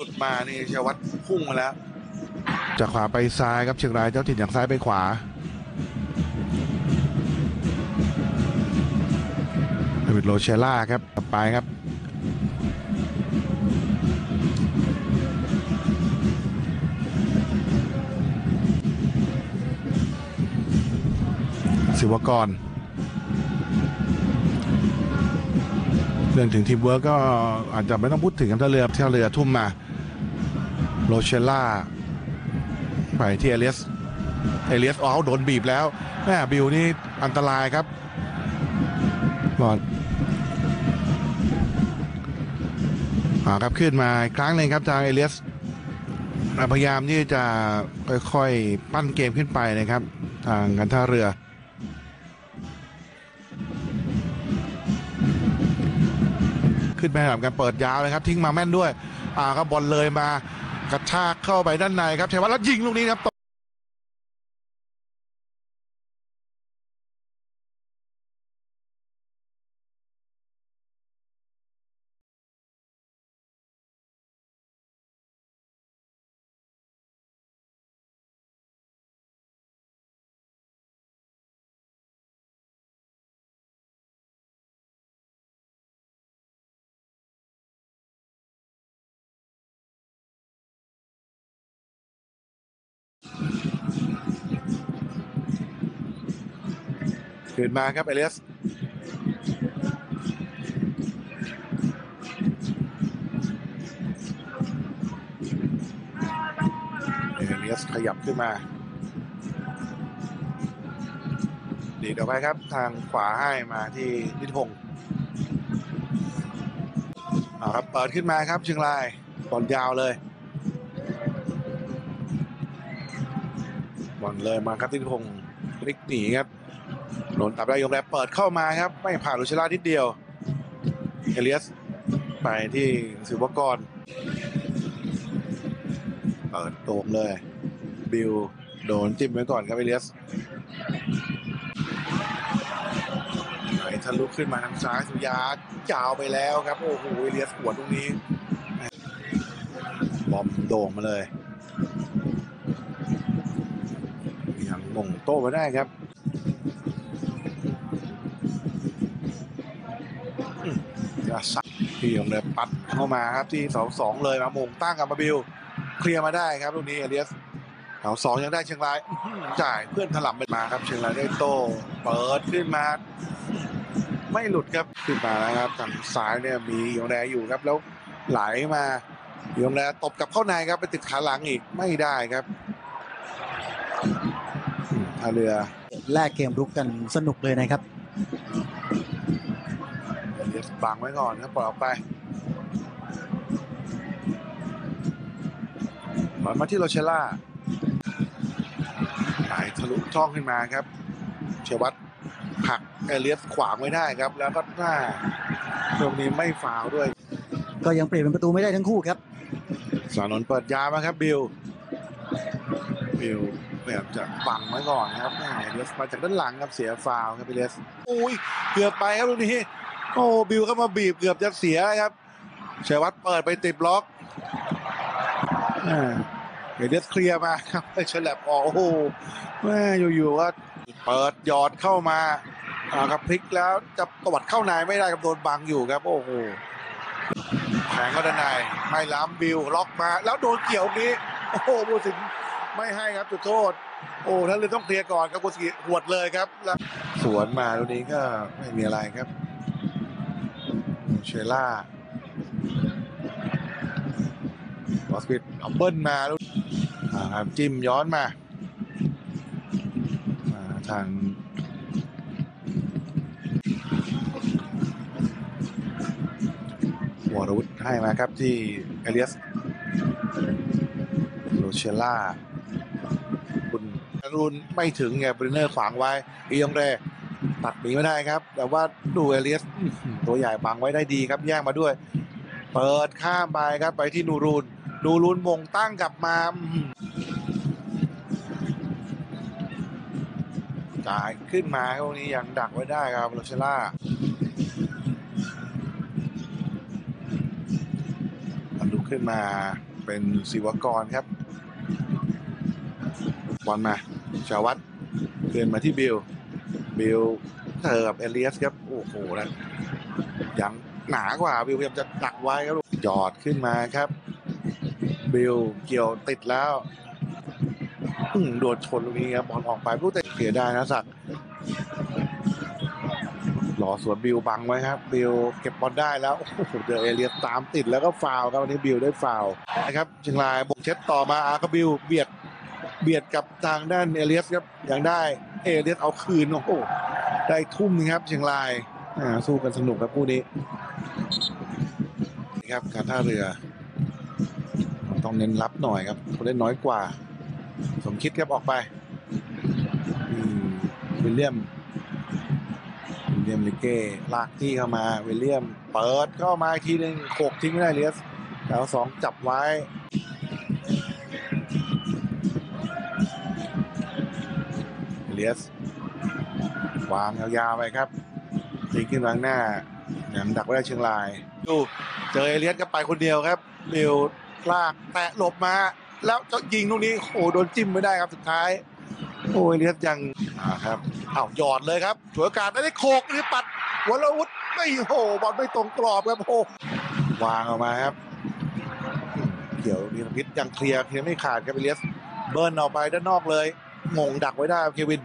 สุดมานี่ชวัฒน์พุ่งมาแล้ว จากขวาไปซ้ายครับเชียงรายเจ้าถิ่นจากซ้ายไปขวาเดวิดโรเชล่าครับไปครับศิวกร เรื่องถึงทีมเวิร์กก็อาจจะไม่ต้องพูดถึงครับถ้าเรือถ้าเรือทุ่มมา โรเชล่าไปที่เอเลียสเอเลียสอ๋อโดนบีบแล้วแม่บิวนี่อันตรายครับบอลอาครับขึ้นมาครั้งหนึ่งครับทางเอเลียสพยายามที่จะค่อยๆปั้นเกมขึ้นไปนะครับ ทางการท่าเรือ ขึ้นไปทำการเปิดยาวเลยครับ ทิ้งมาแม่นด้วยอ่าครับบอลเลยมา กระชากเข้าไปด้านในครับเทวัตแล้วยิงลูกนี้ครับ ขึ้นมาครับ เอเลียสเอเลียสขยับขึ้นมา ดีดออกไปครับทางขวาให้มาที่นิติพงศ์เอาครับ เปิดขึ้นมาครับเชียงรายบอลยาวเลย บอลเลยมาครับนิติพงศ์พลิกหนีครับโดนตับได้ยงแรบเปิดเข้ามาครับ ไม่ผ่านลุชลาทิดเดียวเอเลียสไปที่สิวกรเปิดโตมเลย บิวโดนจิ้มไว้ก่อนครับเอเลียสไหลทะลุขึ้นมาทางซ้ายสุยายาวไปแล้วครับ โอ้โหเอเลียสหัวตรงนี้ บอมโด่งมาเลย ยังมงโต้มาได้ครับจะสักพี่ยงเลยปัดเข้ามาครับที่เสาสองเลยมามงตั้งกับมาบิวเคลียร์มาได้ครับลูกนี้เอเลียสเสาสองยังได้เชียงรายจ่ายเพื่อนถล่มไปมาครับเชียงรายได้โต้เปิดขึ้นมา ไม่หลุดครับขึ้นมาแล้วครับทางซ้ายเนี่ยมียงแดอยู่ครับแล้วไหลมายงแดตบกับเข้าในครับไปติดขาหลังอีกไม่ได้ครับ ท่าเรือแลกเกมรุกกันสนุกเลยนะครับเอเลียสบังไว้ก่อนครับปล่อยออกไปบอลมาที่โรเชล่าไหลทะลุช่องขึ้นมาครับ เชวัตผลักเอเลียสขวางไว้ได้ครับ แล้วก็หน้าตรงนี้ไม่ฟาวล์ด้วย ก็ยังเปลี่ยนเป็นประตูไม่ได้ทั้งคู่ครับ สานนท์เปิดยามาครับบิลบิล พยายจะบังไว้ก่อนครับแม่เอเลสมาจากด้านหลังครับเสียฟาวครับเอเลสอุ้ยเกือบไปครับลูกนี้โอ้บิลเข้ามาบีบเกือบจะเสียครับเชวัตเปิดไปติดบล็อกอ่เอเลสเคลียร์มาครับไอ้ฉลับออกโอ้โหแม่อยู่ๆว่าเปิดหยอดเข้ามาอาครับพลิกแล้วจะตวัดเข้าในไม่ได้ครับโดนบังอยู่ครับ โอ้โหแข่งก็ด้านในไม่ล้ำบิลล็อกมา แล้วโดนเกี่ยวนี้ โอ้โหผู้สิน ไม่ให้ครับจุดโทษ โอ้ท่านเลยต้องเคลียร์ก่อนครับกุสกิหวดเลยครับแล้วสวนมาตรงนี้ก็ไม่มีอะไรครับเชล่าบอสกิดเอาเบิ้ลมาแล้วจิ้มย้อนมามา ทางวอรวุฒิให้มาครับที่เอเลียสโรเชล่า คุณรุนไม่ถึงไงบริเนอร์ขวางไว้อียองเรตัดหนีไม่ได้ครับ แต่ว่าดูเอเลียสตัวใหญ่บังไว้ได้ดีครับแย่งมาด้วย เปิดข้ามไปครับไปที่นูรูนนูรูนมงตั้งกลับมาจ่ายขึ้นมาครับตรงนี้ยังดักไว้ได้ครับโรเชล่าลุขึ้นมาเป็นศิวกรครับ บอลมาชาวัตเดินมาที่บิลบิลเธอกับเอเลียสครับ โอ้โหแล้วยังหนากว่าบิลพยายามจะดักไว้ครับหยอดขึ้นมาครับ บิลเกี่ยวติดแล้วอื้อโดนชนตรงนี้ครับบอลออกไปลูกเตะเสียได้นะสักดิ์รอสวนบิลบังไว้ครับ บิลเก็บบอลได้แล้วโอ้โหเจอเอเลียสตามติดแล้วก็ฟาวครับวันนี้บิลได้ฟาวนะครับเชียงรายบุกเช็ดต่อมาอาร์กบิลเบียด เบียดกับทางด้านเอเลียสครับยังได้เอเลียสเอาคืนโอ้โหได้ทุ่มนึงครับเชียงรายอ่าสู้กันสนุกครับคู่นี้นะครับการท่าเรือ ต้องเน้นรับหน่อยครับเขาเล่นน้อยกว่า สมคิดครับออกไปวิลเลียมวิลเลียมลิเก้ลากที่เข้ามาวิลเลียมเปิดเข้ามาอีกทีหนึ่งโขกทิ้งไม่ได้เอเลียสแล้วสองจับไว้ เลียสวางยาวๆไปครับยิงขึ้นมางหน้ายังดักไว้ได้เชียงราย ดูเจอเอเลียสก็ไปคนเดียวครับเร็วลากแตะหลบมา แล้วจะยิงลูกนี้โอ้โหโดนจิ้มไม่ได้ครับสุดท้าย โอ้เอเลียสยังอ่าครับอ้าวหยอดเลยครับฉวยโอกาสไม่ได้โขกหรือปัดวรวุฒิไม่โอ้โหบอลไม่ตรงกรอบครับโอ้วางออกมาครับเดี๋ยวมีพิษยังเคลียร์เคลียร์ไม่ขาดครับเอเลียสเบิร์นออกไปด้านนอกเลย งงดักไว้ได้ครับเควิน